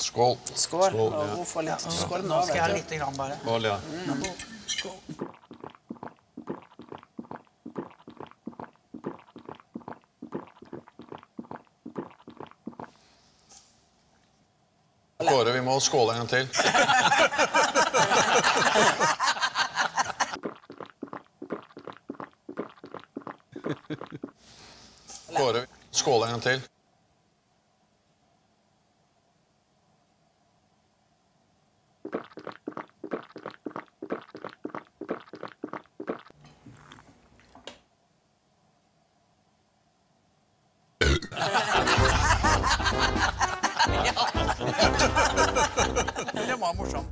Skål. Skål. Skål, ja. oh, for litt skål Nå skal jeg ha lite grann, bare. Skål, ja. Kåre, vi må skåle en gang til. Kåre, skåle en gang til. ja. Den var morsom.